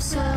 So.